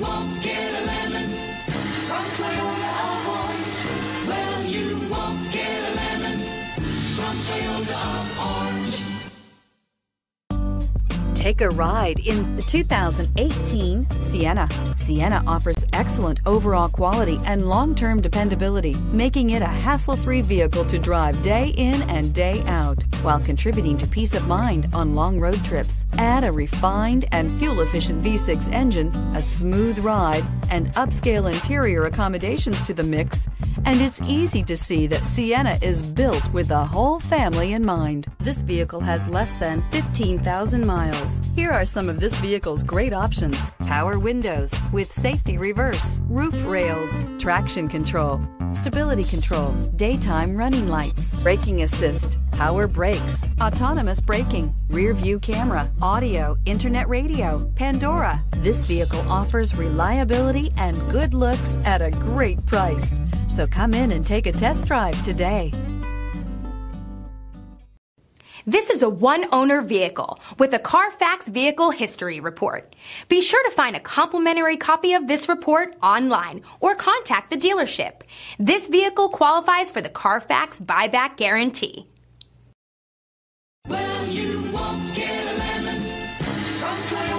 Won't get a lemon from Toyota Orange. Well, you won't get a lemon from Toyota Orange. Take a ride in the 2018 Sienna. Sienna offers excellent overall quality and long term dependability, making it a hassle free vehicle to drive day in and day out while contributing to peace of mind on long road trips. Add a refined and fuel efficient V6 engine, a smooth ride, and upscale interior accommodations to the mix, and it's easy to see that Sienna is built with the whole family in mind. This vehicle has less than 15,000 miles. Here are some of this vehicle's great options power windows with safety reverse, roof rails, traction control, stability control, daytime running lights, braking assist, power brakes, autonomous braking, rear view camera, audio, internet radio, Pandora. This vehicle offers reliability and good looks at a great price. So come in and take a test drive today. This is a one owner vehicle with a Carfax Vehicle History Report. Be sure to find a complimentary copy of this report online or contact the dealership. This vehicle qualifies for the Carfax Buyback Guarantee. Montreal.